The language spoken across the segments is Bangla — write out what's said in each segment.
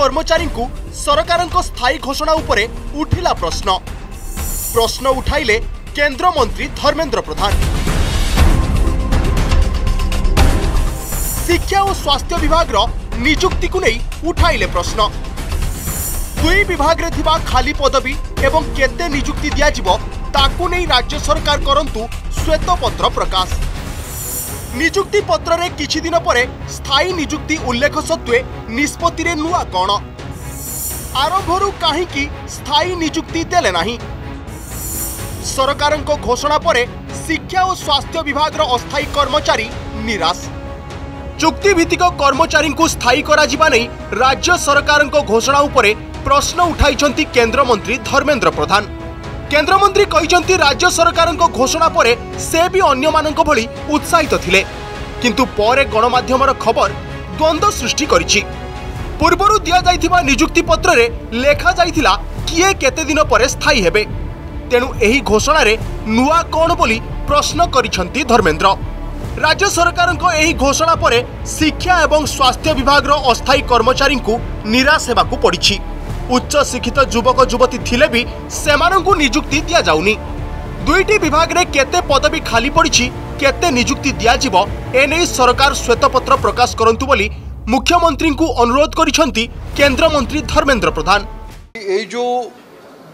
কর্মচারীଙ୍କୁ ସରକାରଙ୍କ ସ୍ଥାୟୀ ଘୋଷଣା ଉପରେ ଉଠିଲା ପ୍ରଶ୍ନ ପ୍ରଶ୍ନ ଉଠାଇଲେ କେନ୍ଦ୍ରମନ୍ତ୍ରୀ ଧର୍ମେନ୍ଦ୍ର ପ୍ରଧାନ ଶିକ୍ଷା ଓ ସ୍ୱାସ୍ଥ୍ୟ ବିଭାଗର ନିଯୁକ୍ତିକୁ ନେଇ ଉଠାଇଲେ ପ୍ରଶ୍ନ ଦୁଇ ବିଭାଗରେ ଥିବା ଖାଲି ପଦବୀ ଏବଂ କେତେ ନିଯୁକ୍ତି ଦିଆଯିବ ତାକୁ ନେଇ ରାଜ୍ୟ ସରକାର କରନ୍ତୁ ଶ୍ୱେତପତ୍ର ପ୍ରକାଶ ନିଯୁକ୍ତି ପତ୍ରରେ କିଛିଦିନ ପରେ ସ୍ଥାୟୀ ନିଯୁକ୍ତି ଉଲ୍ଲେଖ ସତ୍ତ୍ୱେ ନିଷ୍ପତ୍ତିରେ ନୂଆ କ'ଣ ଆରମ୍ଭରୁ କାହିଁକି ସ୍ଥାୟୀ ନିଯୁକ୍ତି ଦେଲେ ନାହିଁ ସରକାରଙ୍କ ଘୋଷଣା ପରେ ଶିକ୍ଷା ଓ ସ୍ୱାସ୍ଥ୍ୟ ବିଭାଗର ଅସ୍ଥାୟୀ କର୍ମଚାରୀ ନିରାଶ ଚୁକ୍ତିଭିତ୍ତିକ କର୍ମଚାରୀଙ୍କୁ ସ୍ଥାୟୀ କରାଯିବା ନେଇ ରାଜ୍ୟ ସରକାରଙ୍କ ଘୋଷଣା ଉପରେ ପ୍ରଶ୍ନ ଉଠାଇଛନ୍ତି କେନ୍ଦ୍ରମନ୍ତ୍ରୀ ଧର୍ମେନ୍ଦ୍ର ପ୍ରଧାନ କେନ୍ଦ୍ରମନ୍ତ୍ରୀ କହିଛନ୍ତି ରାଜ୍ୟ ସରକାରଙ୍କ ଘୋଷଣା ପରେ ସେ ବି ଅନ୍ୟମାନଙ୍କ ଭଳି ଉତ୍ସାହିତ ଥିଲେ କିନ୍ତୁ ପରେ ଗଣମାଧ୍ୟମର ଖବର ଦ୍ୱନ୍ଦ୍ୱ ସୃଷ୍ଟି କରିଛି ପୂର୍ବରୁ ଦିଆଯାଇଥିବା ନିଯୁକ୍ତି ପତ୍ରରେ ଲେଖାଯାଇଥିଲା କିଏ କେତେ ଦିନ ପରେ ସ୍ଥାୟୀ ହେବେ ତେଣୁ ଏହି ଘୋଷଣାରେ ନୂଆ କ'ଣ ବୋଲି ପ୍ରଶ୍ନ କରିଛନ୍ତି ଧର୍ମେନ୍ଦ୍ର ରାଜ୍ୟ ସରକାରଙ୍କ ଏହି ଘୋଷଣା ପରେ ଶିକ୍ଷା ଏବଂ ସ୍ୱାସ୍ଥ୍ୟ ବିଭାଗର ଅସ୍ଥାୟୀ କର୍ମଚାରୀଙ୍କୁ ନିରାଶ ହେବାକୁ ପଡ଼ିଛି উচ্চ শিক্ষিত যুবক যুবতী থিলে বি সেমানকু নিযুক্তি দিয়া যাউনি দুইটি বিভাগে কেতে পদবি খালি পড়িছি কেতে নিযুক্তি দিয়া যাব এনে সরকার শ্বেতপত্র প্রকাশ করন্তু বলি মুখ্যমন্ত্রীଙ୍କୁ অনুরোধ করিছন্তি কেন্দ্রমন্ত্রী ধর্মেন্দ্র প্রধান এই যে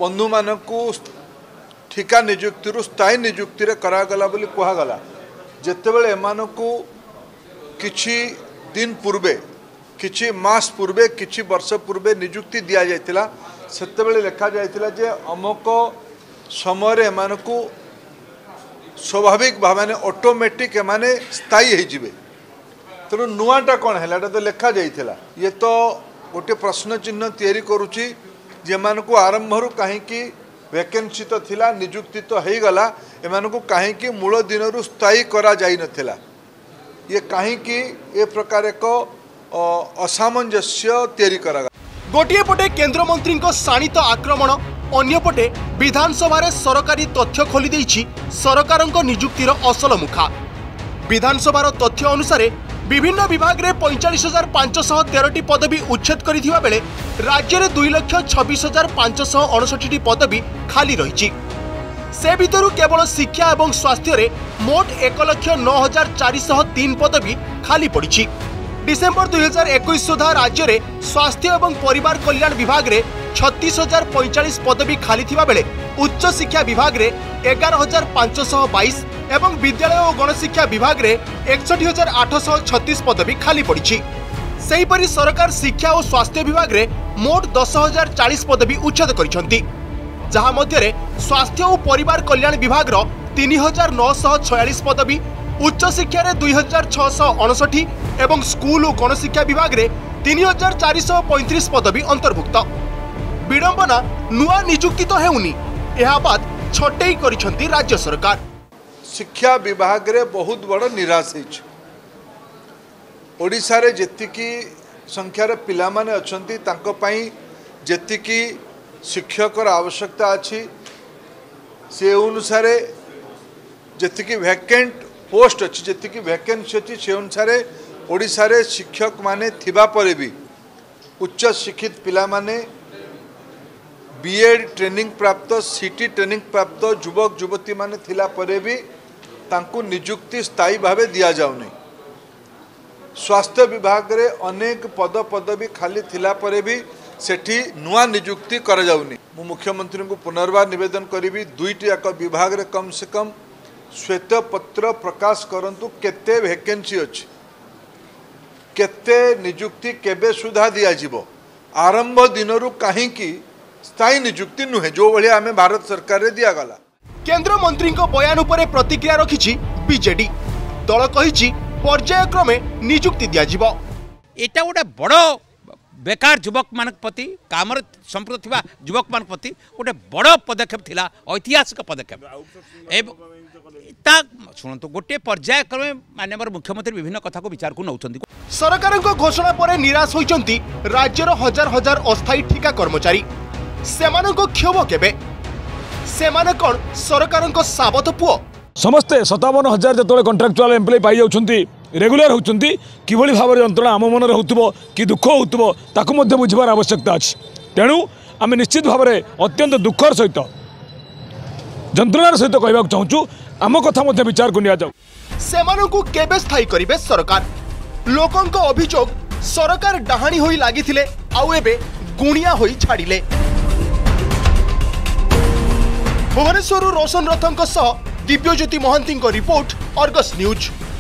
বন্ধুমানকু ঠিকা নিযুক্তিরু স্থায়ী নিযুক্তিরে করাগলা বলি কুহাগলা যেতবেলে এমানকু কিছু দিন পূর্বে किसी मस पूर्वे कि वर्ष पूर्वे निजुक्ति दि जाइला सेत लिखा जाता जे अमक समय को स्वाभाविक भाव अटोमेटिक स्थायी होते तेणु नुआटा कौन है तो लिखा जाता ये तो गोटे प्रश्न प्रश्नचिह्न या आरंभ रू कहीं वैकेसी तो थिला निजुक्ति तो होगा एम को कहीं मूल दिन स्थायी करा कर ये कहीं ये प्रकार एक ଅସାମଞ୍ଜସ୍ୟ ତିଆରି କରାଗଲା ଗୋଟିଏ ପଟେ କେନ୍ଦ୍ରମନ୍ତ୍ରୀଙ୍କ ଶାଣିତ ଆକ୍ରମଣ ଅନ୍ୟପଟେ ବିଧାନସଭାରେ ସରକାରୀ ତଥ୍ୟ ଖୋଲି ଦେଇଛି ସରକାରଙ୍କ ନିଯୁକ୍ତିର ଅସଲ ମୁଖା ବିଧାନସଭାର ତଥ୍ୟ ଅନୁସାରେ বিভিন্ন বিভাগে পঁয়চাশ হাজার পাঁচশহ তেরটি পদবী উচ্ছেদ করা বেড়ে রাজ্যের দুই লক্ষ ছবিশ হাজার পাঁচশহ অনষঠিটি পদবী খালি রয়েছে সে ভিতর কেবল শিক্ষা এবং স্বাস্থ্যের মোট এক লক্ষ ন হাজার চারিশহ তিন পদবী খালি পড়ছে ডিসেম্বর দুই হাজার একুশ সুদ্ধা রাজ্যের স্বাস্থ্য এবং পরিবার কল্যাণ বিভাগে ছত্রিশ হাজার পঁয়চাশ পদবী খালি থাকবে উচ্চশিক্ষা বিভাগে এগার হাজার পাঁচশ বাইশ এবং বিদ্যালয় ও গণশিক্ষা বিভাগে একষট্টি হাজার আটশ ছত্রিশ পদবী খালি পড়ছে সেইপরি সরকার শিক্ষা ও স্বাস্থ্য বিভাগে মোট দশ হাজার চাশ পদবী উচ্ছেদ করেছেন যা মধ্যে স্বাস্থ্য ও পরিবার কল্যাণ বিভাগর তিন হাজার নশহ ছয়াশ পদবী উচ্চশিক্ষার দুই হাজার ছশো অনষঠি এবং স্কুল ও গণশিক্ষা বিভাগে তিন হাজার চারিশহ পঁয়ত্রিশ পদবী অন্তর্ভুক্ত বিড়ম্বনা নূয়া নিযুক্তি তো হেউনি ଏହା ବାଦ ଛଟେଇ କରିଛନ୍ତି ରାଜ୍ୟ ସରକାର ଶିକ୍ଷା ବିଭାଗରେ ବହୁତ ବଡ଼ ନିରାଶ ହେଇଛି ଓଡ଼ିଶାରେ ଯେତିକି ସଂଖ୍ୟାର ପିଲାମାନେ ଅଛନ୍ତି ତାଙ୍କ ପାଇଁ ଯେତିକି ଶିକ୍ଷକର ଆବଶ୍ୟକତା ଅଛି ସେ ଅନୁସାରେ ଯେତିକି ଭ୍ୟାକେଣ୍ଟ पोस्ट अशी जीतीक भकेन्सी अशी अनुसार ओडीशा शिक्षक मेपरेबी उच्च शिक्षित पिला माने बीएड ट्रेनिंग प्राप्त सिटी ट्रेनिंग प्राप्त जुवक जुवतीपे त्या स्थायी स्वास्थ्य विभाग द्यावास्थ्य अनेक पद पदवी खाली थोडापे सूया नियुक्ती करुख्यमंत्री पुनर्वार नवदन करी दुटीक विभाग कम से कम श्वेतपत्र प्रकाश करतु केते भैकेन्सी अच्छी କେତେ ନିଯୁକ୍ତି କେବେ ସୁଦ୍ଧା ଦିଆଯିବ ଆରମ୍ଭ ଦିନରୁ କାହିଁକି ସ୍ଥାୟୀ ନିଯୁକ୍ତି ନୁହେଁ ଯେଉଁଭଳିଆ ଆମେ ଭାରତ ସରକାରରେ ଦିଆଗଲା କେନ୍ଦ୍ରମନ୍ତ୍ରୀଙ୍କ ବୟାନ ଉପରେ ପ୍ରତିକ୍ରିୟା ରଖିଛି ବିଜେଡି ଦଳ କହିଛି ପର୍ଯ୍ୟାୟକ୍ରମେ ନିଯୁକ୍ତି ଦିଆଯିବ ଏଇଟା ଗୋଟେ ବଡ଼ ବେକାର ଯୁବକମାନଙ୍କ ପ୍ରତି କାମରେ সম্পৃক্ত থাকা যুবক মান প্রতি গোটে বড় পদক্ষেপ লা ঐতিহাসিক পদক্ষেপ তা গোটে গোটিয়ে পর্যায়ক্রমে মাননীয় মুখ্যমন্ত্রী বিভিন্ন কথা বিচারক নেওয়া সরকার ঘোষণা পরে নিরাশ হয়েছেন রাজ্যের হাজার হাজার অস্থায়ী ঠিকা কর্মচারী সেমান ক্ষোভ কেবে সেমানে কন সরকার সাবত পুয় ସମସ୍ତେ সতাবন হাজার যেত কন্ট্রাকচুয়াল ଏମ୍ପ୍ଲୟ পাই যাচ্ছেন রেগুলার হচ্ছেন কিভাবে ভাবে যন্ত্রণা ମନରେ মনে হোক কি দুঃখ হোক তাকে বুঝবার আবশ্যকতা আছে ତେଣୁ ଆମେ ନିଶ୍ଚିତ ଭାବରେ ଅତ୍ୟନ୍ତ ଦୁଃଖର ସହିତ ଯନ୍ତ୍ରଣାର ସହିତ କହିବାକୁ ଚାହୁଁଛୁ ଆମ କଥା ମଧ୍ୟ ବିଚାରକୁ ନିଆଯାଉ ସେମାନଙ୍କୁ କେବେ ସ୍ଥାୟୀ କରିବେ ସରକାର ଲୋକଙ୍କ ଅଭିଯୋଗ ସରକାର ଡାହାଣୀ ହୋଇ ଲାଗିଥିଲେ ଆଉ ଏବେ ଗୁଣିଆ ହୋଇ ଛାଡ଼ିଲେ ଭୁବନେଶ୍ୱରରୁ ରୋଶନ ରଥଙ୍କ ସହ ଦିବ୍ୟଜ୍ୟୋତି ମହାନ୍ତିଙ୍କ ରିପୋର୍ଟ ଅର୍ଗସ୍ ନ୍ୟୁଜ୍